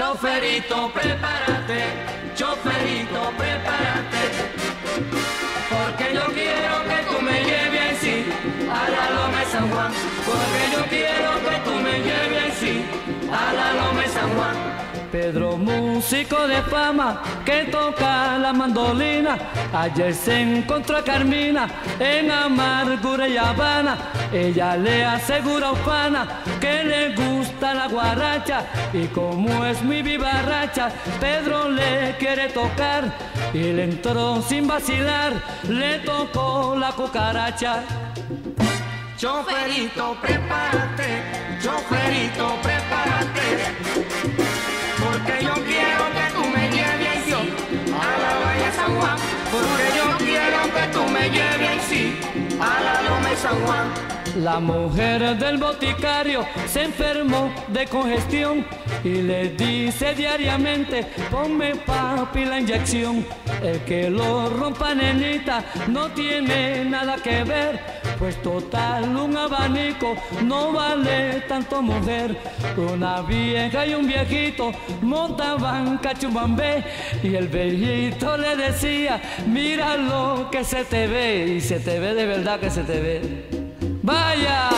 Choferito, prepárate, choferito, prepárate, porque yo quiero que tú me lleves así a la Loma de San Juan, porque yo quiero que tú me lleves así a la Loma de San Juan. Pedro, músico de fama que toca la mandolina. Ayer se encontró a Carmina en Amargura y Habana. Ella le asegura a Ufana que le gusta guaracha. Y como es muy vivarracha, Pedro le quiere tocar. Y le entró sin vacilar, le tocó la cucaracha. Choferito, prepárate, choferito, prepárate porque yo quiero que tú me lleves yo a la Valle San Juan, porque yo quiero que tú me lleves sí a la Loma San Juan. La mujer del boticario se enfermó de congestión y le dice diariamente, ponme papi la inyección. El que lo rompa nenita no tiene nada que ver, pues total un abanico no vale tanto mujer. Una vieja y un viejito montaban cachumbambé y el viejito le decía, mira lo que se te y se te ve de verdad que se te ve. Vaya.